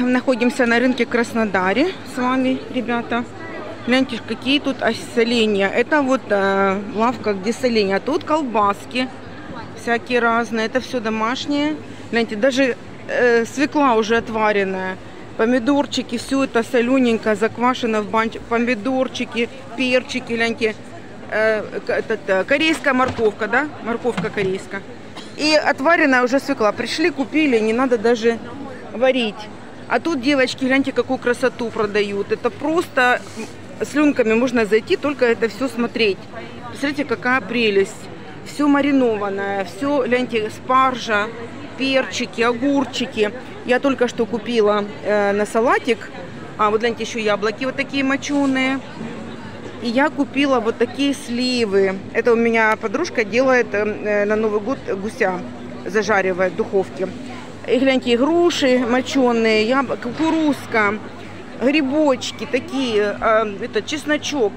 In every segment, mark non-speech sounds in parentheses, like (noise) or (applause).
находимся на рынке Краснодаре с вами, ребята. Гляньте, какие тут соленья. Это вот э, лавка, где соленья. А тут колбаски всякие разные. Это все домашнее. Гляньте, даже э, свекла уже отваренная. Помидорчики, все это солененько, заквашено в банч. Помидорчики, перчики, гляньте. Э, э, корейская морковка, да? Морковка корейская. И отваренная уже свекла. Пришли, купили, не надо даже варить. А тут девочки, гляньте, какую красоту продают. Это просто слюнками можно зайти, только это все смотреть. Посмотрите, какая прелесть. Все маринованное, все, гляньте, спаржа, перчики, огурчики. Я только что купила э, на салатик. А, вот гляньте, еще яблоки вот такие моченые. И я купила вот такие сливы. Это у меня подружка делает э, на Новый год гуся, зажаривает в духовке. И гляньте, груши моченые, яб... кукурузка, грибочки такие, э, это чесночок.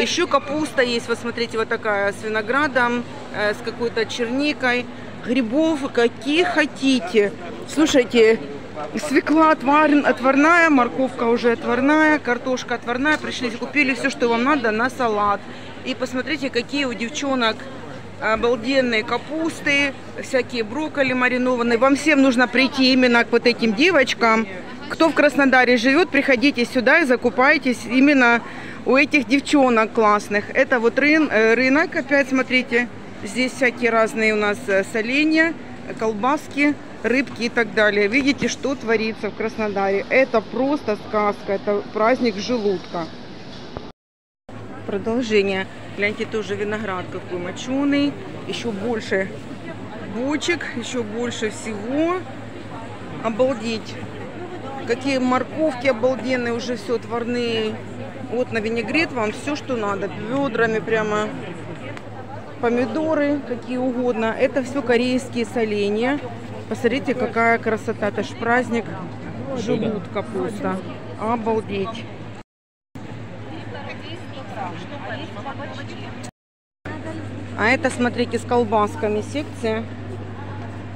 Еще капуста есть, вот смотрите, вот такая, с виноградом, э, с какой-то черникой. Грибов какие хотите. Слушайте, свекла отвар... отварная, морковка уже отварная, картошка отварная. Пришли, купили все, что вам надо на салат. И посмотрите, какие у девчонок обалденные капусты, всякие брокколи маринованные. Вам всем нужно прийти именно к вот этим девочкам. Кто в Краснодаре живет, приходите сюда и закупайтесь именно у этих девчонок классных. Это вот рын, э, рынок, опять смотрите, здесь всякие разные у нас э, соленья, колбаски, рыбки и так далее. Видите, что творится в Краснодаре. Это просто сказка, это праздник желудка. Продолжение. Гляньте, тоже виноград какой моченый. Еще больше бочек, еще больше всего. Обалдеть. Какие морковки обалденные, уже все отварные. Вот на винегрет вам все, что надо. Ведрами прямо. Помидоры какие угодно. Это все корейские соленья. Посмотрите, какая красота. Это ж праздник желудка просто. Обалдеть. А это, смотрите, с колбасками секция.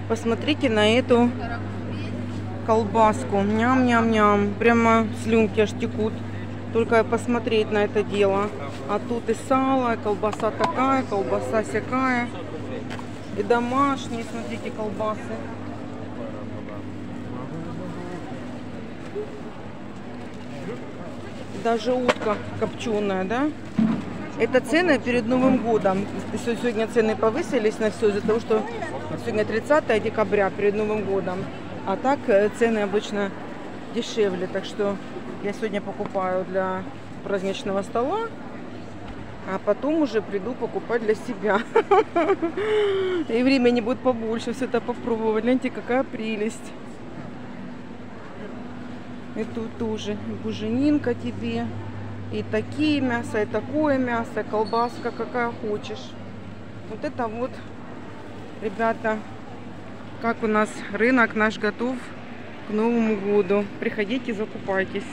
Посмотрите на эту колбаску. Ням-ням-ням. Прямо слюнки аж текут. Только посмотреть на это дело. А тут и сало, и колбаса такая, колбаса всякая. И домашние, смотрите, колбасы. Даже утка копченая, да? Это цены перед Новым годом. Сегодня цены повысились на все из-за того, что сегодня 30 декабря перед Новым годом. А так э, цены обычно дешевле. Так что я сегодня покупаю для праздничного стола, а потом уже приду покупать для себя. (laughs) И времени будет побольше все это попробовать. Гляньте, какая прелесть. Тут тоже буженинка тебе. И такие мясо, и такое мясо, колбаска, какая хочешь. Вот это вот, ребята, как у нас рынок наш готов к Новому году. Приходите, закупайтесь.